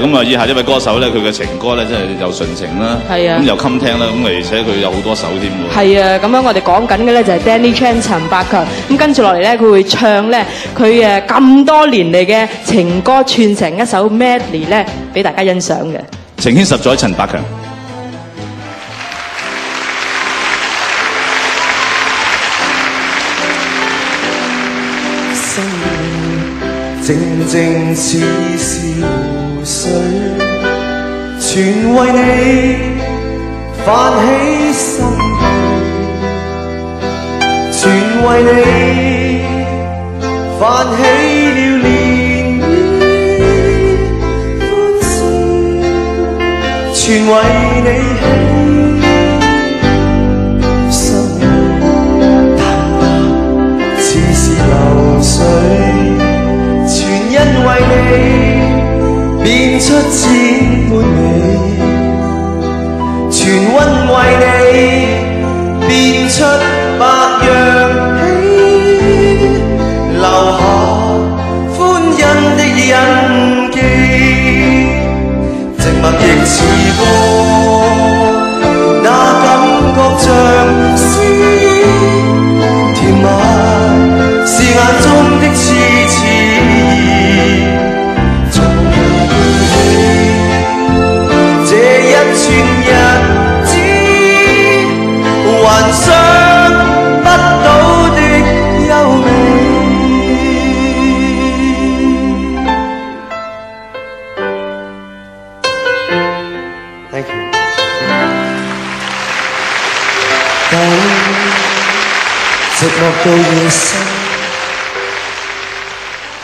咁啊，以下呢位歌手咧，佢嘅情歌咧，真係又純情啦，係啊咁又襟聽啦，咁而且佢有好多首添喎。係啊，咁樣我哋講緊嘅咧就係 Danny Chan 陳百强，咁跟住落嚟咧佢會唱咧佢誒咁多年嚟嘅情歌串成一首 medley 咧，俾大家欣賞嘅。情牽十載，陳百强。生命正正似是湖水，全為你泛起心悸，全為你泛起了涟漪歡笑，全為你起心淡淡似是流水，全因為你变出千般美，全温为你变出百样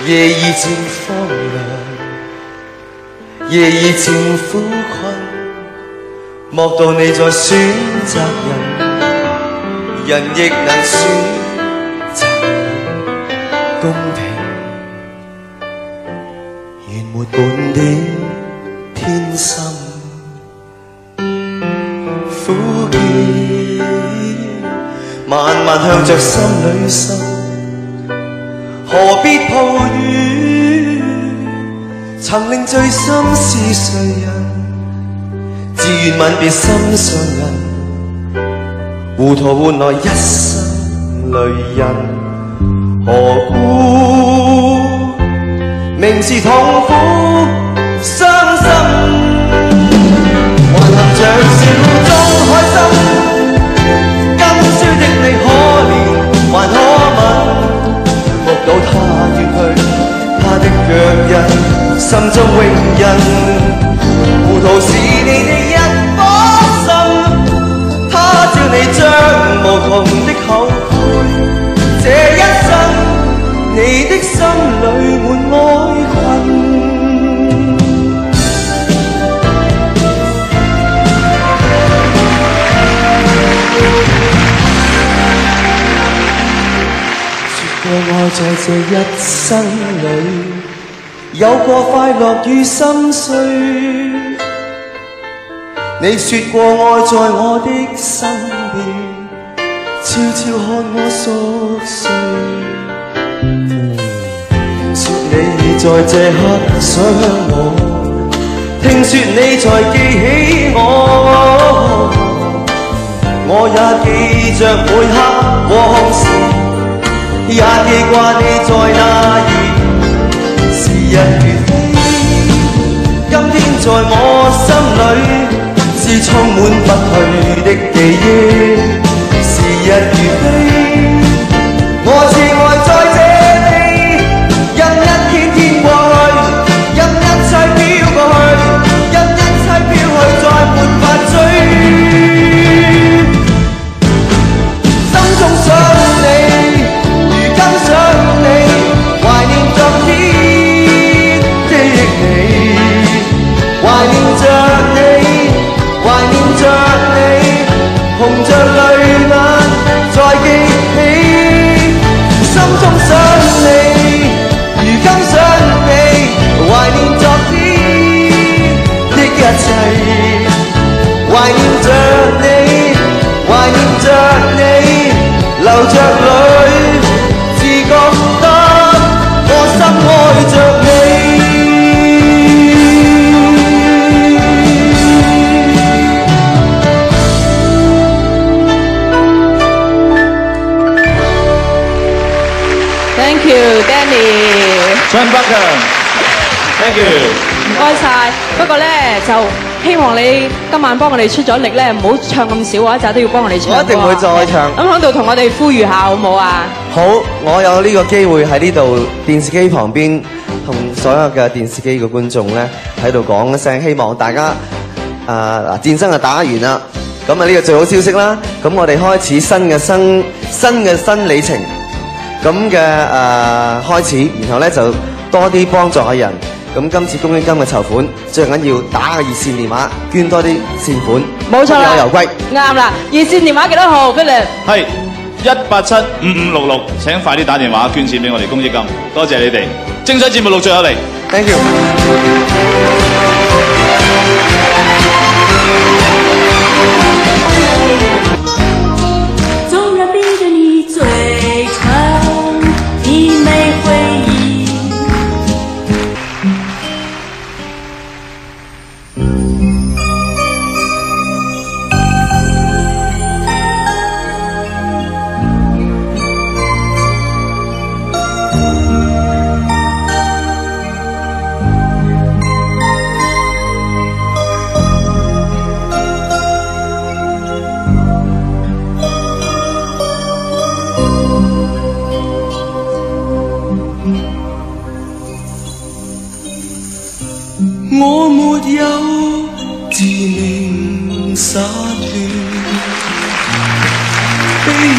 夜已渐荒凉，夜已渐苦困，莫道你在选择人，人亦能选择公平，原没半点偏心。苦涩，慢慢向着心里渗，何必抱怨？曾令醉心是谁人？自愿吻别心上人，糊涂换来一生泪印，何故明是痛苦他远去，他的脚印心中永印，糊涂是你的過愛在這一生里，有过快樂與心碎。你說過愛在我的身邊，悄悄看我熟睡。說你在這刻想我，聽說你才記起我，我也記着每刻往事。也记挂你在那兒，時日如飞，今天在我心里是充满不去的記憶。時日如飞，红着脸不過咧就希望你今晚幫我哋出咗力咧，唔好唱咁少啊，一陣都要幫我哋唱。我一定會再唱咁喺度同我哋呼籲下好唔好啊？好，我有呢個機會喺呢度電視機旁邊同所有嘅電視機嘅觀眾咧喺度講一聲，希望大家啊嗱、戰爭就打完啦，咁啊呢個最好消息啦，咁我哋開始新嘅新新嘅新里程，咁嘅誒開始，然後咧就多啲幫助下人。咁今次公益金嘅籌款，最緊要打個熱線電話，捐多啲善款，冇錯啦，有油龟。啱啦。熱線電話幾多號？Philip？係一八七五五六六，請快啲打電話捐錢俾我哋公益金，多謝你哋。精彩節目陸續有嚟。Thank you。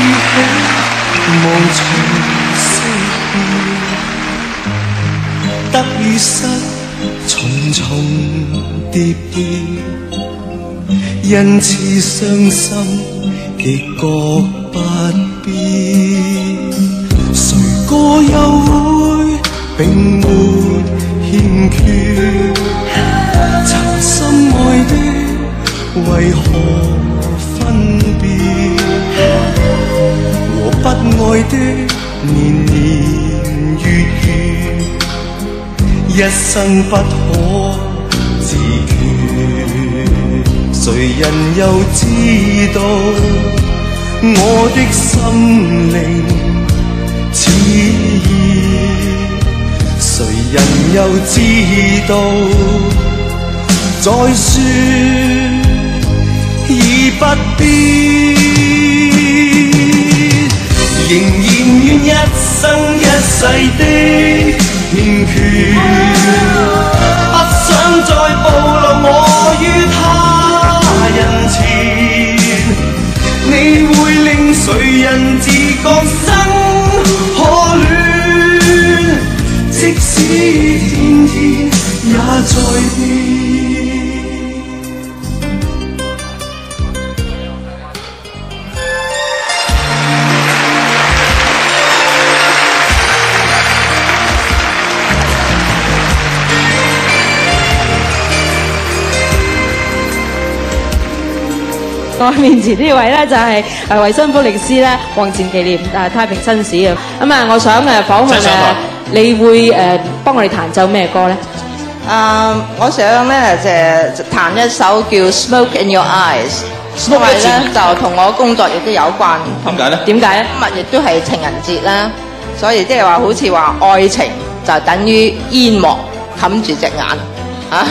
聚起无从惜别，得与失重重叠叠，因此伤心亦觉不必。谁个又会并没欠缺？曾深爱的为何？愛的年年月月，一生不可自決。誰人又知道我的心靈熾熱？誰人又知道？再說已不必，一生一世的欠缺，我面前呢位咧就係誒衞生福利師咧黃前紀念誒太平紳士啊，咁啊我想誒訪問誒你會誒幫我哋彈奏咩歌咧？啊，我想咧就彈一首叫《Smoke in Your Eyes》，因為咧就同我工作亦都有關。點解咧？點解咧？今日亦都係情人節啦，所以即係話好似話愛情就等於煙幕冚住隻眼啊！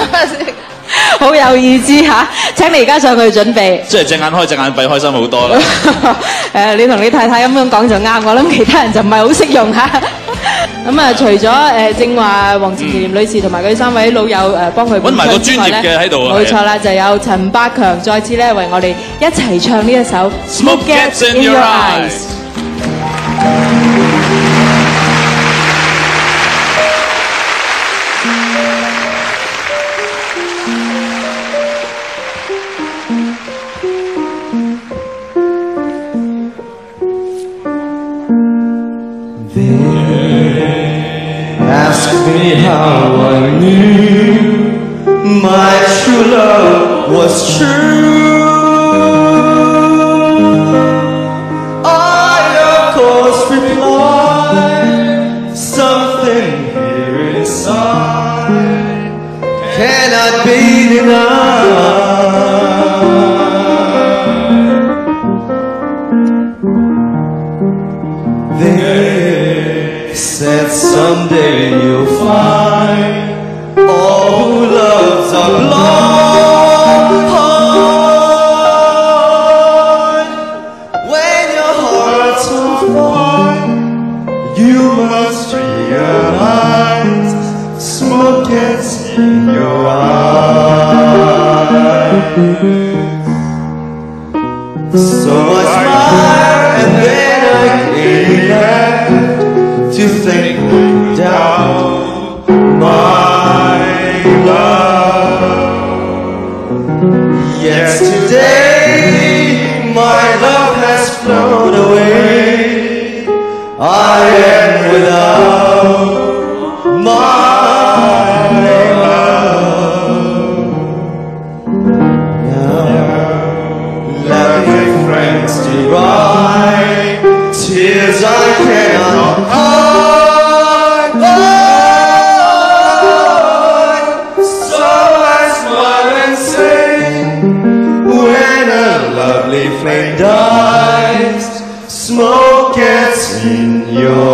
好有意思嚇！請你而家上去準備。即係隻眼開隻眼閉，開心好多啦。誒，你同你太太咁樣講就啱，我諗其他人就唔係好識用嚇。咁啊，除咗誒正話黃前紀念女士同埋佢三位老友誒幫佢揾埋個專業嘅喺度啊冇錯啦，就有陳百強再次咧為我哋一齊唱呢一首《Smoke Gets in Your Eyes》。How I knew my true love was true. I of course replied something here inside cannot be denied. Yesterday my love has flown away. I am without my love. Now loving friends to tears I cannot 주여